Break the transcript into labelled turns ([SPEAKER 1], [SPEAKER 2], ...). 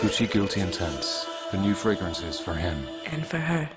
[SPEAKER 1] Gucci Guilty Intense. The new fragrances for him.
[SPEAKER 2] And for her.